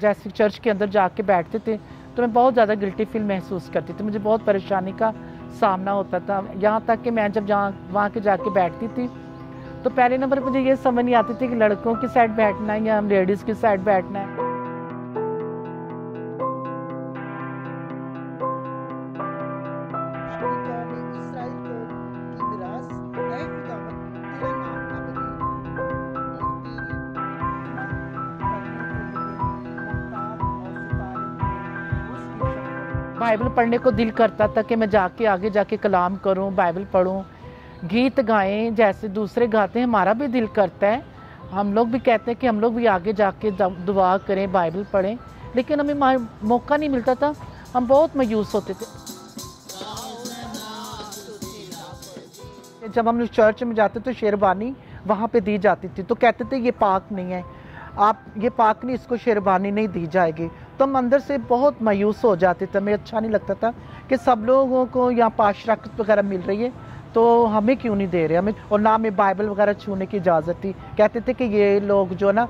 جیسے چرچ کے اندر جا کے بیٹھتے تھے تو میں بہت زیادہ گلٹی فیل محسوس کرتی تھی۔ مجھے بہت پریشانی کا سامنا ہوتا تھا۔ یہاں تک کہ میں جب جہاں وہاں کے جا کے بیٹھتی تھی تو پہلے نمبر مجھے یہ سمجھ نہیں آتی تھی کہ لڑکوں کی سائڈ بیٹھنا ہے یا ہم لیڈیز کی سائڈ بیٹھنا ہے۔ بائبل پڑھنے کو دل کرتا تھا کہ میں جا کے آگے جا کے کلام کروں بائبل پڑھوں گیت گائیں جیسے دوسرے گاتے ہیں ہمارا بھی دل کرتا ہے ہم لوگ بھی کہتے ہیں کہ ہم لوگ بھی آگے جا کے دعا کریں بائبل پڑھیں لیکن ہمیں موقع نہیں ملتا تھا ہم بہت مایوس ہوتے تھے جب ہم لوگ چرچ میں جاتے تو شیروانی وہاں پہ دی جاتی تھی تو کہتے تھے یہ پاک نہیں ہے آپ یہ پاک نہیں اس کو شیروانی نہیں دی جائے گی تو ہم اندر سے بہت مایوس ہو جاتے تھے۔ ہمیں اچھا نہیں لگتا تھا کہ سب لوگوں کو یہاں پاشراکت وغیرہ مل رہی ہے۔ تو ہمیں کیوں نہیں دے رہے؟ ہمیں اور نہ ہمیں بائبل وغیرہ چھونے کی اجازت تھی۔ کہتے تھے کہ یہ لوگ جو نا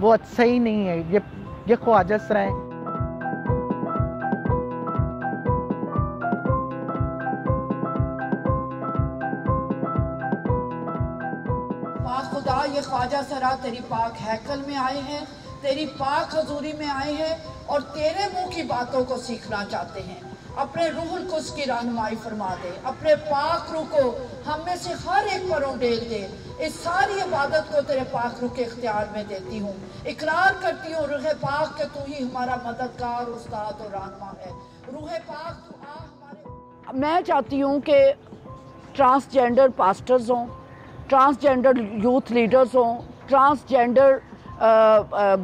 وہ اچھا ہی نہیں ہے۔ یہ یہ خواجہ سرائیں خدا، یہ خواجہ سرا تیری پاک ہیکل میں آئے ہیں۔ تیری پاک حضوری میں آئے ہیں اور تیرے منہ کی باتوں کو سیکھنا چاہتے ہیں۔ اپنے روح القدس کی رہنمائی فرما دے۔ اپنے پاک روح کو ہم میں سے ہر ایک پر اڈیل دے۔ اس ساری عبادت کو تیرے پاک روح کے اختیار میں دیتی ہوں۔ اقرار کرتی ہوں، روح پاک کہ تو ہی ہمارا مددگار، استاد اور رہنما ہے۔ روح پاک تو آ ہمارے میں چاہتی ہوں کہ ٹرانسجینڈر پاسٹرز ہوں، ٹرانسجینڈر یوتھ لیڈرز ہوں، ٹرانسجینڈر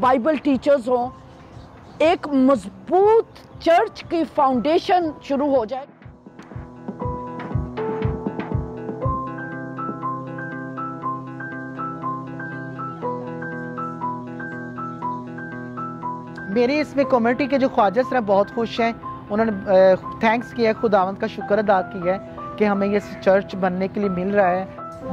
بائبل ٹیچرز ہوں، ایک مضبوط چرچ کی فاؤنڈیشن شروع ہو جائے۔ میرے اس میں کمیونٹی کے جو خواجہ صاحب بہت خوش ہیں، انہوں نے تھینکس کیا ہے، خداوند کا شکر ادا کیا ہے کہ ہمیں یہ چرچ بننے کے لیے مل رہا ہے۔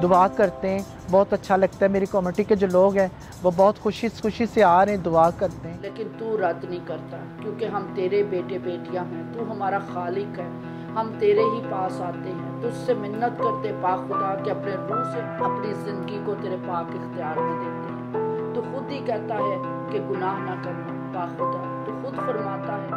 دعا کرتے ہیں، بہت اچھا لگتا ہے میری کمیونٹی کے جو لوگ ہیں، وہ بہت خوشی خوشی سے آ رہے ہیں، دعا کرتے ہیں۔ لیکن تو رد نہیں کرتا، کیونکہ ہم تیرے بیٹے بیٹیاں ہیں، تو ہمارا خالق ہے۔ ہم تیرے ہی پاس آتے ہیں۔ تو اس سے منت کرتے پاک خدا، کہ اپنے روح سے اپنی زندگی کو تیرے پاک اختیار میں دیتے ہیں۔ تو خود ہی کہتا ہے کہ گناہ نہ کرنا، پاک خدا۔ تو خود فرماتا ہے